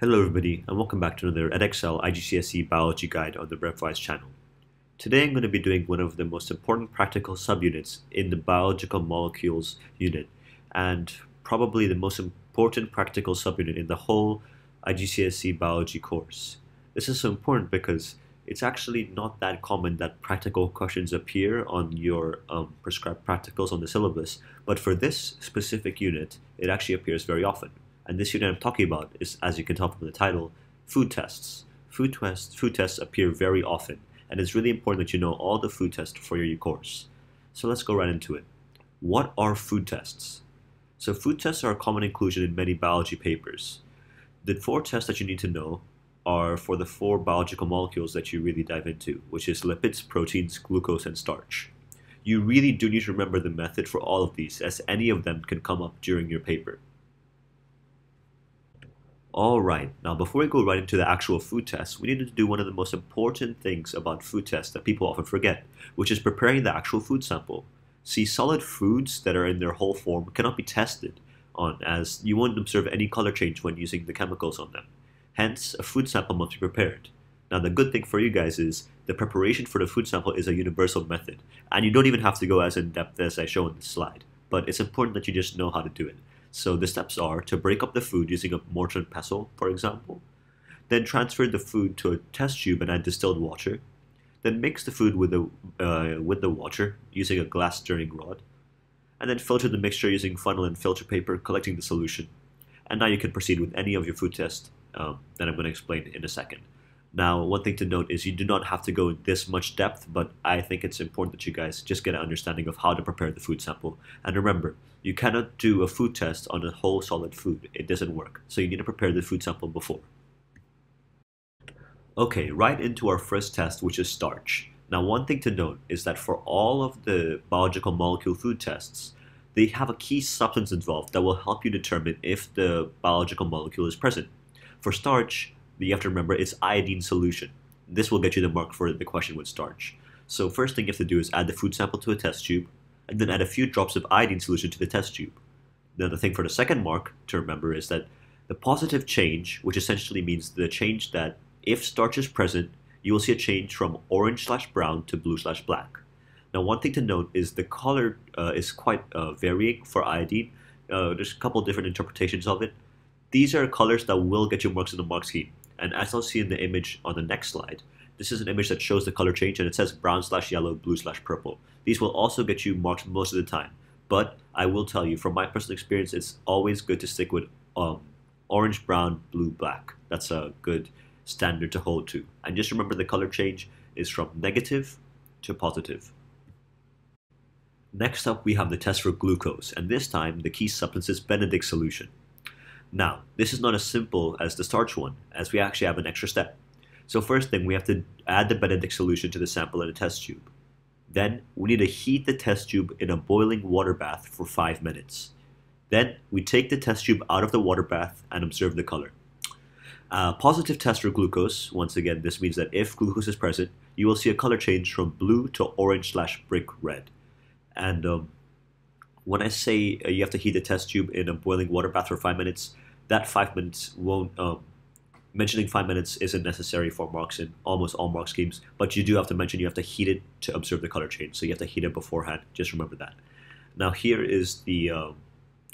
Hello everybody and welcome back to another Edexcel IGCSE Biology Guide on the RevWise channel. Today I'm going to be doing one of the most important practical subunits in the biological molecules unit and probably the most important practical subunit in the whole IGCSE biology course. This is so important because it's actually not that common that practical questions appear on your um, prescribed practicals on the syllabus, but for this specific unit, it actually appears very often. And this unit I'm talking about is, as you can tell from the title, food tests. Food tests, food tests appear very often, and it's really important that you know all the food tests for your course. So let's go right into it. What are food tests? So food tests are a common inclusion in many biology papers. The four tests that you need to know are for the four biological molecules that you really dive into, which is lipids, proteins, glucose, and starch. You really do need to remember the method for all of these, as any of them can come up during your paper. Alright, now before we go right into the actual food test, we need to do one of the most important things about food tests that people often forget, which is preparing the actual food sample. See, solid foods that are in their whole form cannot be tested on, as you won't observe any color change when using the chemicals on them. Hence, a food sample must be prepared. Now, the good thing for you guys is the preparation for the food sample is a universal method, and you don't even have to go as in depth as I show in this slide, but it's important that you just know how to do it. So the steps are to break up the food using a mortar and pestle, for example. Then transfer the food to a test tube and add distilled water. Then mix the food with the, uh, with the water using a glass stirring rod. And then filter the mixture using funnel and filter paper, collecting the solution. And now you can proceed with any of your food tests um, that I'm going to explain in a second. Now, one thing to note is you do not have to go this much depth, but I think it's important that you guys just get an understanding of how to prepare the food sample. And remember, you cannot do a food test on a whole solid food. It doesn't work. So you need to prepare the food sample before. Okay, right into our first test, which is starch. Now, one thing to note is that for all of the biological molecule food tests, they have a key substance involved that will help you determine if the biological molecule is present. For starch, you have to remember it's iodine solution. This will get you the mark for the question with starch. So first thing you have to do is add the food sample to a test tube, and then add a few drops of iodine solution to the test tube. Now the thing for the second mark to remember is that the positive change, which essentially means the change that if starch is present, you will see a change from orange slash brown to blue slash black. Now one thing to note is the color uh, is quite uh, varying for iodine. Uh, there's a couple different interpretations of it. These are colors that will get you marks in the mark scheme. And as I'll see in the image on the next slide, this is an image that shows the color change and it says brown slash yellow, blue slash purple. These will also get you marks most of the time. But I will tell you, from my personal experience, it's always good to stick with um, orange, brown, blue, black. That's a good standard to hold to. And just remember the color change is from negative to positive. Next up, we have the test for glucose, and this time the key substance is Benedict solution. Now, this is not as simple as the starch one, as we actually have an extra step. So first thing, we have to add the Benedict solution to the sample in a test tube. Then, we need to heat the test tube in a boiling water bath for 5 minutes. Then, we take the test tube out of the water bath and observe the color. Uh, positive test for glucose, once again, this means that if glucose is present, you will see a color change from blue to orange slash brick red. And um, when I say uh, you have to heat the test tube in a boiling water bath for five minutes, that five minutes won't. Um, mentioning five minutes isn't necessary for marks in almost all mark schemes, but you do have to mention you have to heat it to observe the color change. So you have to heat it beforehand. Just remember that. Now here is the um,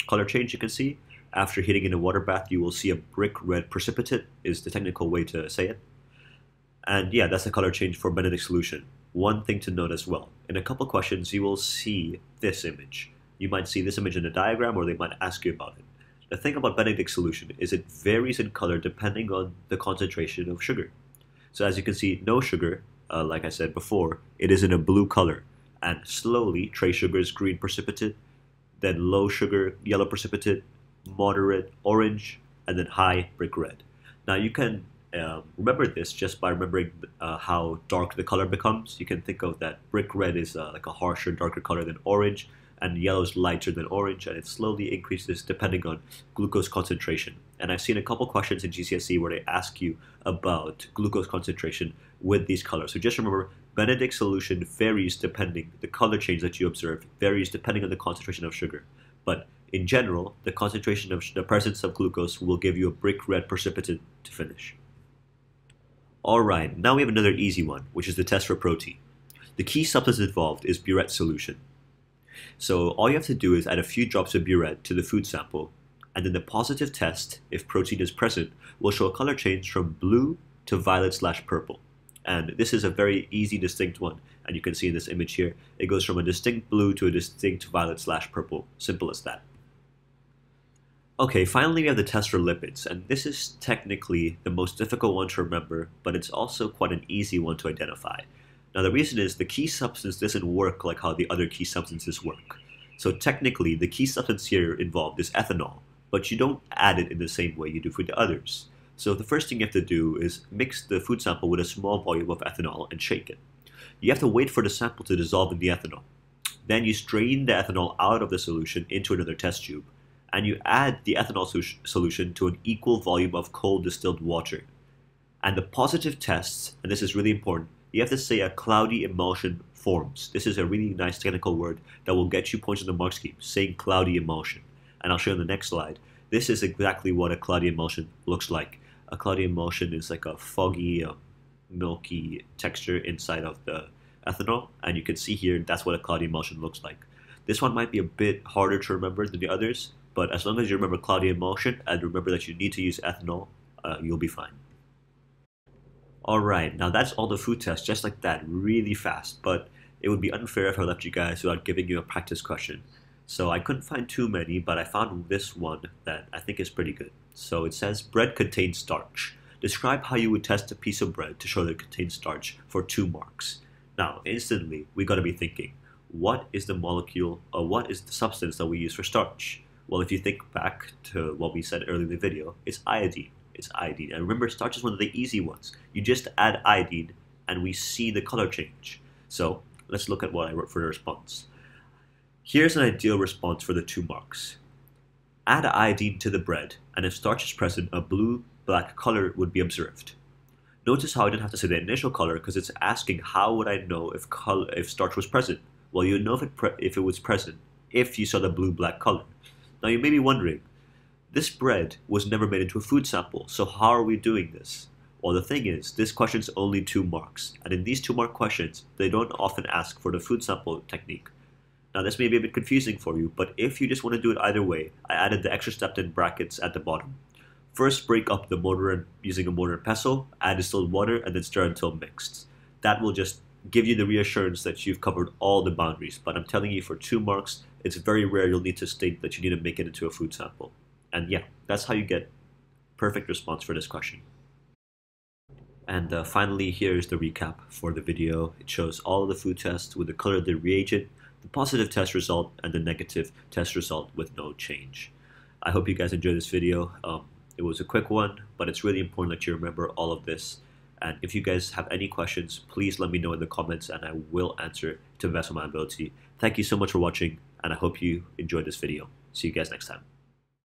color change you can see. After heating in a water bath, you will see a brick red precipitate, is the technical way to say it. And yeah, that's the color change for Benedict solution. One thing to note as well, in a couple questions, you will see this image. You might see this image in a diagram or they might ask you about it. The thing about Benedict solution is it varies in color depending on the concentration of sugar. So as you can see, no sugar, uh, like I said before, it is in a blue color. And slowly, trace sugar is green precipitate, then low sugar, yellow precipitate, moderate, orange, and then high, brick red. Now you can um, remember this just by remembering uh, how dark the color becomes. You can think of that brick red is uh, like a harsher, darker color than orange, and yellow is lighter than orange, and it slowly increases depending on glucose concentration. And I've seen a couple questions in GCSE where they ask you about glucose concentration with these colors. So just remember, Benedict's solution varies depending the color change that you observe varies depending on the concentration of sugar. But In general, the concentration of the presence of glucose will give you a brick red precipitate to finish. Alright, now we have another easy one, which is the test for protein. The key substance involved is biuret solution. So all you have to do is add a few drops of biuret to the food sample, and then the positive test, if protein is present, will show a color change from blue to violet slash purple. And this is a very easy, distinct one, and you can see in this image here, it goes from a distinct blue to a distinct violet slash purple. Simple as that. Okay, finally we have the test for lipids, and this is technically the most difficult one to remember, but it's also quite an easy one to identify. Now the reason is the key substance doesn't work like how the other key substances work. So technically, the key substance here involved is ethanol, but you don't add it in the same way you do for the others. So the first thing you have to do is mix the food sample with a small volume of ethanol and shake it. You have to wait for the sample to dissolve in the ethanol. Then you strain the ethanol out of the solution into another test tube and you add the ethanol solution to an equal volume of cold distilled water. And the positive tests, and this is really important, you have to say a cloudy emulsion forms. This is a really nice technical word that will get you points in the mark scheme, saying cloudy emulsion. And I'll show you on the next slide. This is exactly what a cloudy emulsion looks like. A cloudy emulsion is like a foggy, uh, milky texture inside of the ethanol. And you can see here, that's what a cloudy emulsion looks like. This one might be a bit harder to remember than the others, but as long as you remember cloudy emulsion and remember that you need to use ethanol, uh, you'll be fine. Alright, now that's all the food tests, just like that, really fast, but it would be unfair if I left you guys without giving you a practice question. So I couldn't find too many, but I found this one that I think is pretty good. So it says, bread contains starch. Describe how you would test a piece of bread to show that it contains starch for two marks. Now, instantly, we gotta be thinking, what is the molecule, or what is the substance that we use for starch? Well, if you think back to what we said earlier in the video, it's iodine. It's iodine. And remember, starch is one of the easy ones. You just add iodine and we see the color change. So let's look at what I wrote for the response. Here's an ideal response for the two marks. Add iodine to the bread, and if starch is present, a blue-black color would be observed. Notice how I didn't have to say the initial color because it's asking how would I know if color, if starch was present. Well, you know if it, if it was present if you saw the blue-black color. Now you may be wondering, this bread was never made into a food sample, so how are we doing this? Well, the thing is, this question's only two marks, and in these two mark questions, they don't often ask for the food sample technique. Now this may be a bit confusing for you, but if you just want to do it either way, I added the extra step in brackets at the bottom. First break up the mortar using a mortar and pestle, add distilled water, and then stir until mixed. That will just give you the reassurance that you've covered all the boundaries, but I'm telling you for two marks, it's very rare you'll need to state that you need to make it into a food sample. And yeah, that's how you get perfect response for this question. And uh, finally, here's the recap for the video. It shows all of the food tests with the color of the reagent, the positive test result, and the negative test result with no change. I hope you guys enjoyed this video. Um, it was a quick one, but it's really important that you remember all of this. And if you guys have any questions, please let me know in the comments and I will answer to the best of my ability. Thank you so much for watching and I hope you enjoyed this video. See you guys next time.